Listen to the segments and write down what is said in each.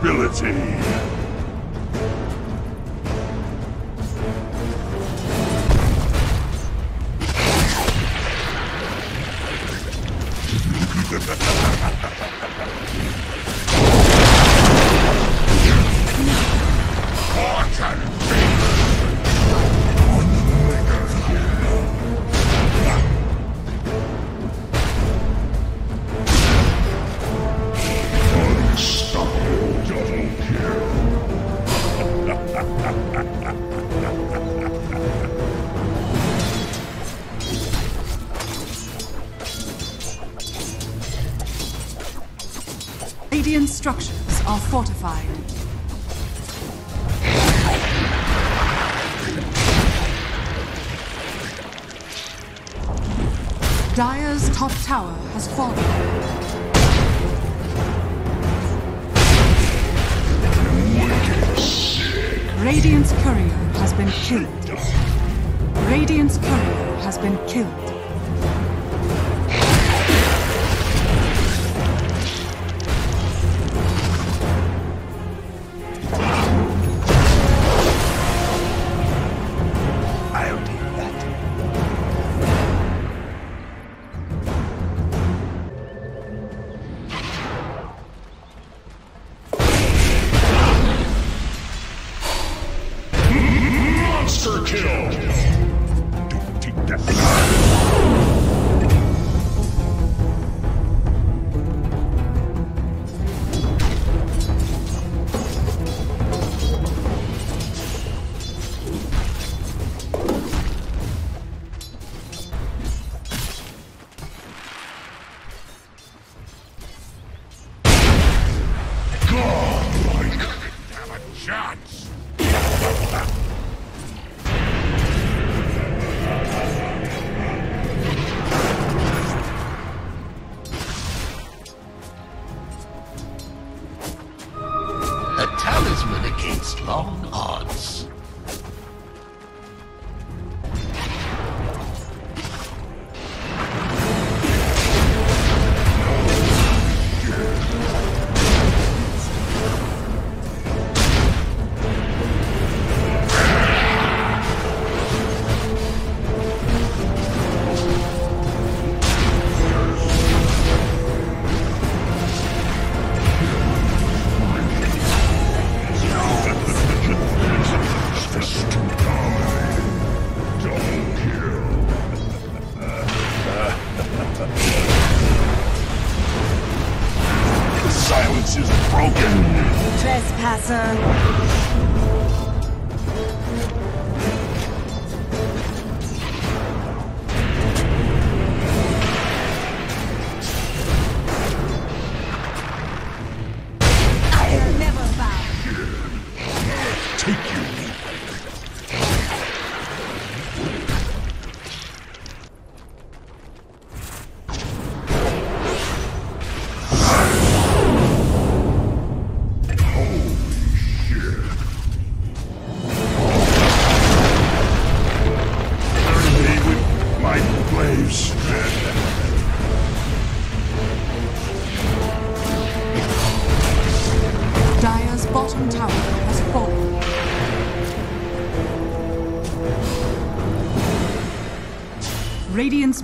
ability. Dire's top tower has fallen. Radiant's courier has been killed. Radiant's courier has been killed.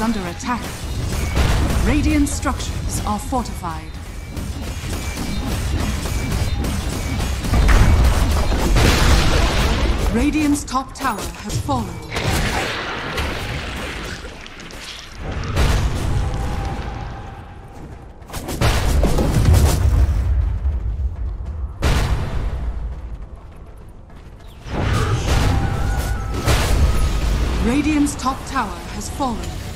Under attack. Radiant structures are fortified. Radiant's top tower has fallen. Radiant's top tower has fallen.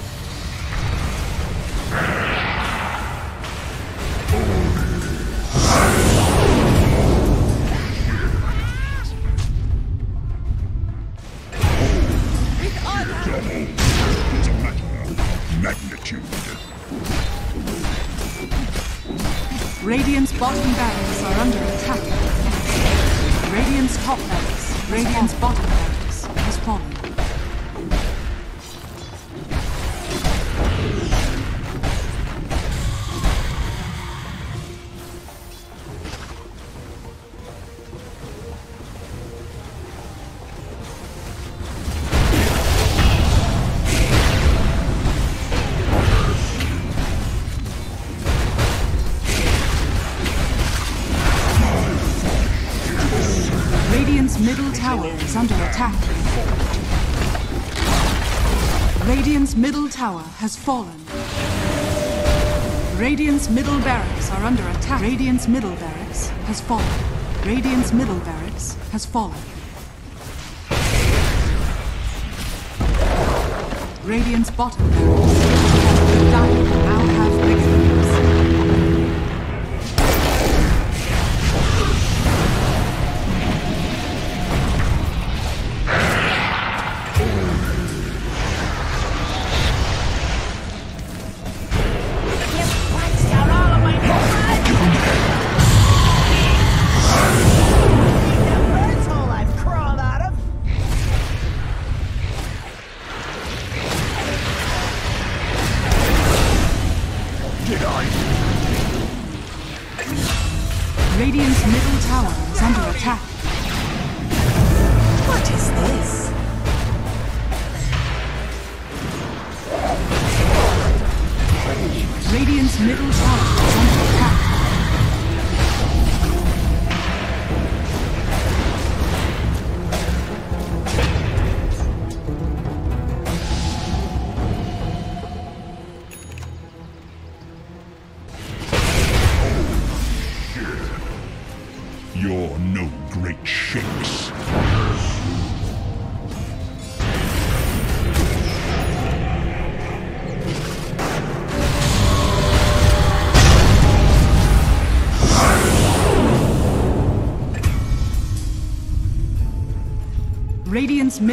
Magnitude. Radiant's bottom barracks are under attack. Radiant's top barracks, Radiant's bottom barracks has fallen. Radiant's middle tower is under attack. Radiant's middle tower has fallen. Radiant's middle barracks are under attack. Radiant's middle barracks has fallen. Radiant's middle barracks has fallen. Radiant's bottom barracks.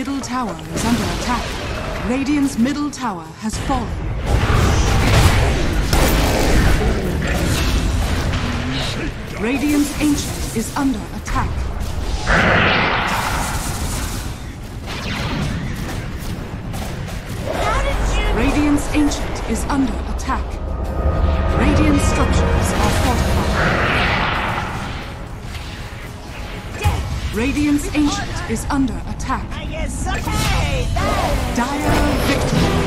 Middle tower is under attack. Radiant's middle tower has fallen. Radiant's ancient is under attack. Radiant's ancient is under attack. Radiant structures are fortified. Radiant's ancient is under attack. Ah, hey. Dire victory.